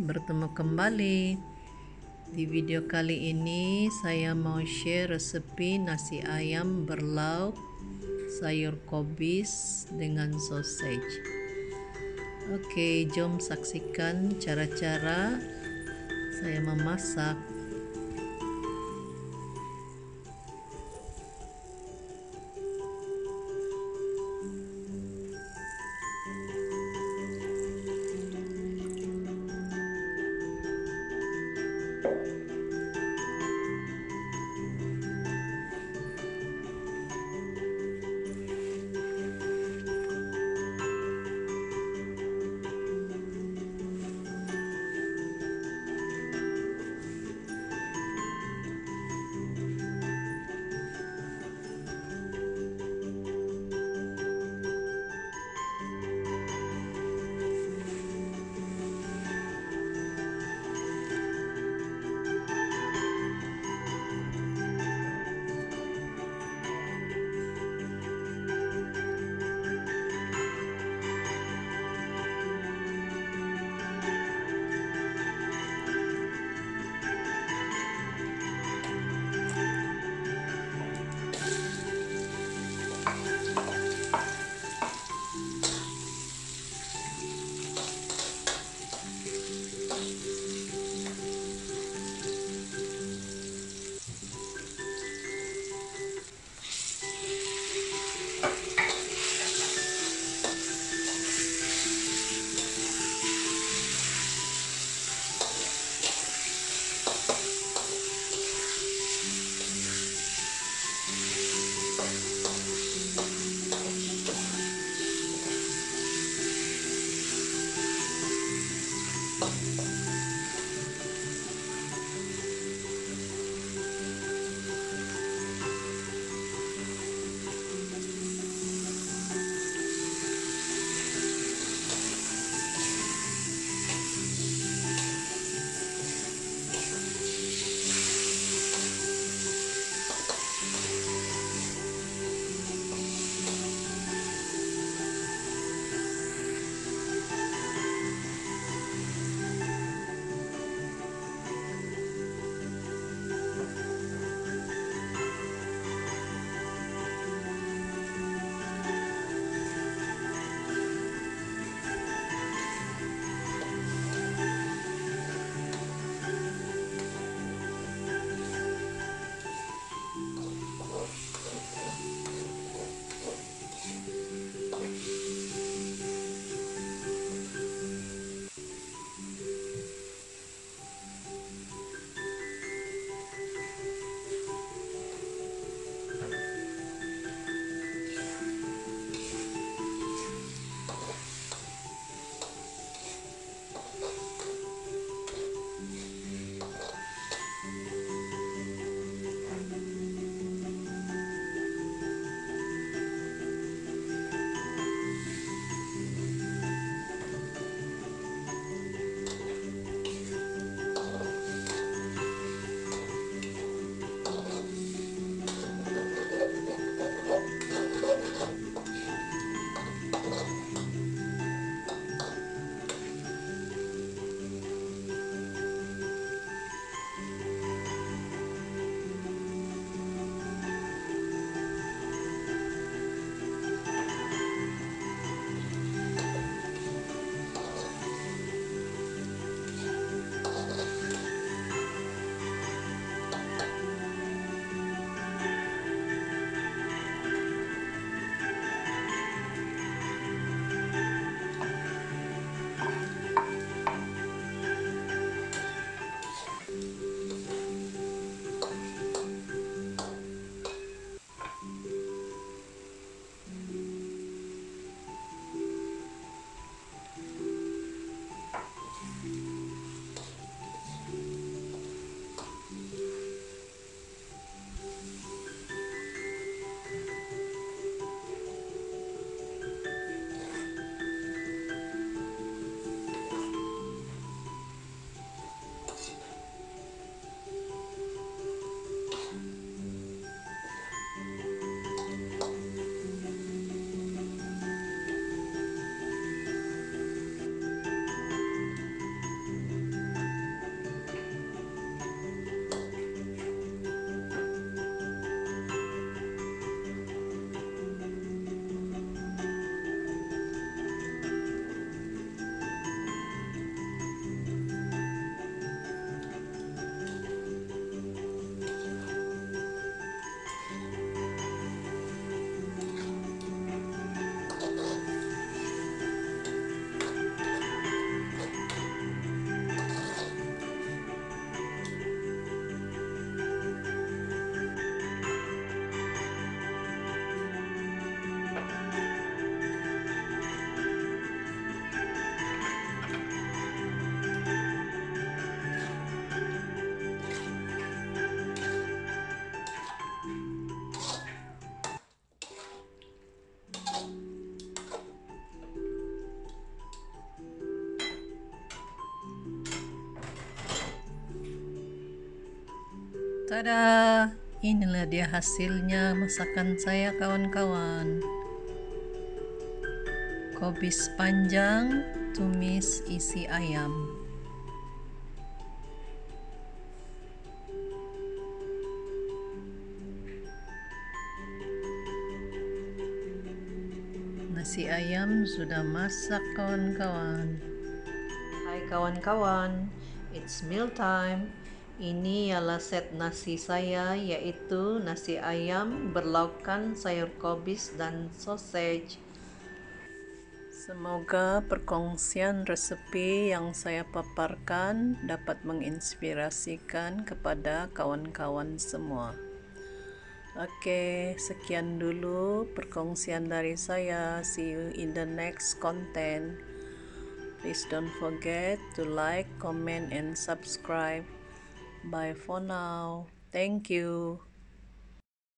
bertemu kembali. Di video kali ini saya mau share resep nasi ayam berlauk sayur kobis dengan sausage. Oke, jom saksikan cara-cara saya memasak Tada! Inilah dia hasilnya masakan saya kawan-kawan. Kobis panjang, tumis isi ayam. Nasi ayam sudah masak kawan-kawan. Hai kawan-kawan, it's meal time. Ini ialah set nasi saya yaitu nasi ayam berlaukkan sayur kobis dan sausage. Semoga perkongsian resepi yang saya paparkan dapat menginspirasikan kepada kawan-kawan semua. Oke, sekian dulu perkongsian dari saya. See you in the next content. Please don't forget to like, comment, and subscribe. Bye for now. Thank you.